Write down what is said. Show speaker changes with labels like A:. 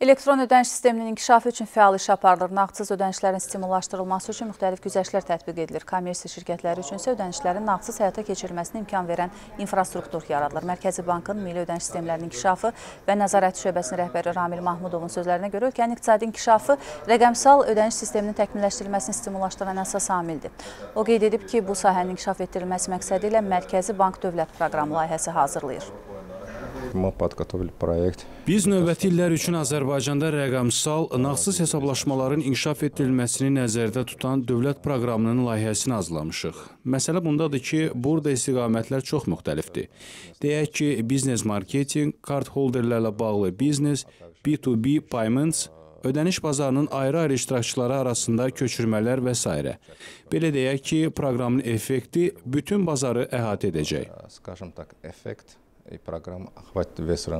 A: Elektron ödəniş sisteminin inkişafı üçün fəal iş aparılır. Nağdsız ödənişlərin stimullaşdırılması üçün müxtəlif güzəştlər tətbiq edilir. Kommersiya şirkətləri üçün isə ödənişlərin nağdsız həyata keçirilməsinə imkan verən infrastruktur yaradılır. Mərkəzi Bankın Milli Ödəniş Sistemlərinin İnkişafı və Nəzarət Şöbəsinin rəhbəri Ramil Mahmudovun sözlərinə görə ölkənin iqtisadi inkişafı rəqəmsal ödəniş sisteminin təkmilləşdirilməsini stimullaşdıran əsas amildir. O qeyd edib ki, bu sahənin inkişaf etdirilməsi məqsədi ilə Mərkəzi Bank dövlət proqramı layihəsi hazırlayır
B: Мы подготовили проект.
C: Biz növbəti illər üçün Azərbaycanda rəqəmsal, nağdsız hesablaşmaların inkişaf etdirilməsini nəzərdə tutan dövlət proqramının layihəsini hazırlamışıq. Məsələ bundadır ki, burada istiqamətlər çox müxtəlifdir. Deyək ki, biznes marketinq, kart holderlərlə bağlı biznes, B2B payments, ödəniş bazarının ayrı-ayrı iştirakçıları arasında köçürmələr və s. Belə deyək ki, proqramın effekti bütün bazarı əhatə edəcək.
B: Скажем так, эффект и программа охватит весь рынок.